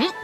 ん。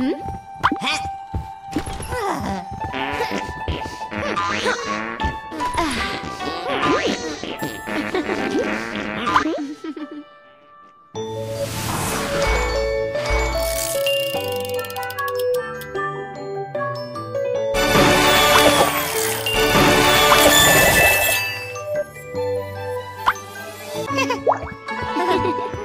Ha ha ha!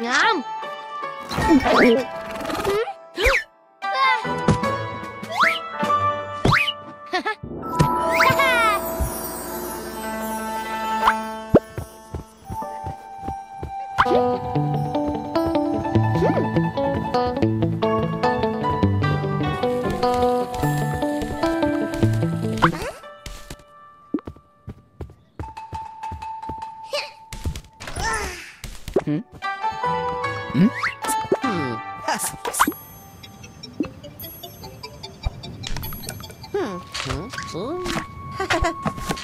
Yum! Hmm. Hmm. hmm?